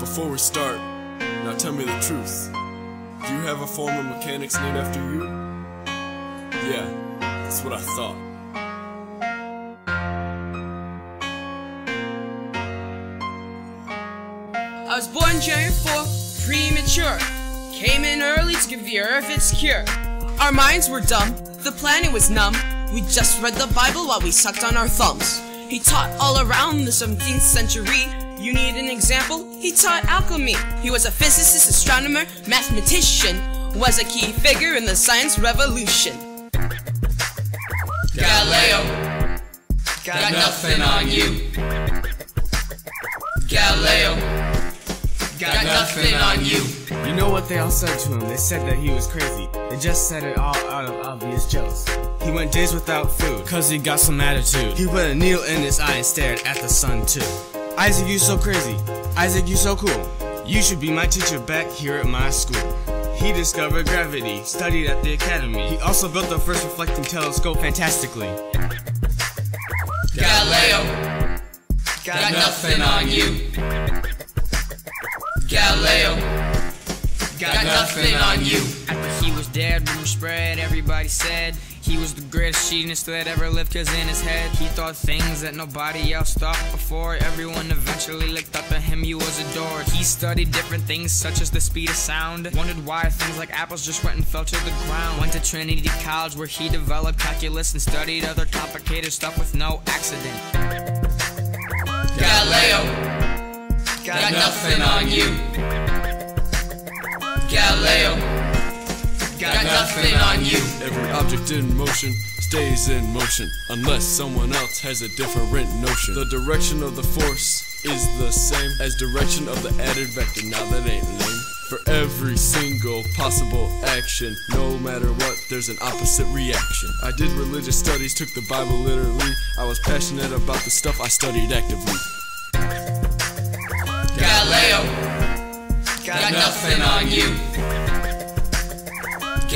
Before we start, now tell me the truth. Do you have a former mechanics named after you? Yeah, that's what I thought. I was born January 4, premature. Came in early to give the earth its cure. Our minds were dumb, the planet was numb. We just read the Bible while we sucked on our thumbs. He taught all around the 17th century. You need an example? He taught alchemy. He was a physicist, astronomer, mathematician. Was a key figure in the science revolution. Galileo, got nothing on you. Galileo, got nothing on you. You know what they all said to him? They said that he was crazy. They just said it all out of obvious jokes. He went days without food, cause he got some attitude. He put a needle in his eye and stared at the sun too. Isaac, you so crazy. Isaac, you so cool. You should be my teacher back here at my school. He discovered gravity, studied at the academy. He also built the first reflecting telescope fantastically. Galileo, got nothing on you. Nothing on you. After he was dead, rumors spread, everybody said he was the greatest genius that ever lived, cause in his head he thought things that nobody else thought before. Everyone eventually looked up to him, he was adored. He studied different things such as the speed of sound, wondered why things like apples just went and fell to the ground. Went to Trinity College where he developed calculus and studied other complicated stuff with no accident. Galileo, got nothing on you. Nothing on you. Every object in motion stays in motion unless someone else has a different notion. The direction of the force is the same as direction of the added vector. Now that ain't lame. For every single possible action, no matter what, there's an opposite reaction. I did religious studies, took the Bible literally. I was passionate about the stuff I studied actively. Galileo, got nothing on you.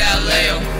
Galileo,